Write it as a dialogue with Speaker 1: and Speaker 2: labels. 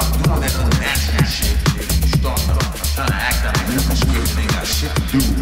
Speaker 1: start doing that other nasty shit, you start trying to act out a different ain't got shit to do.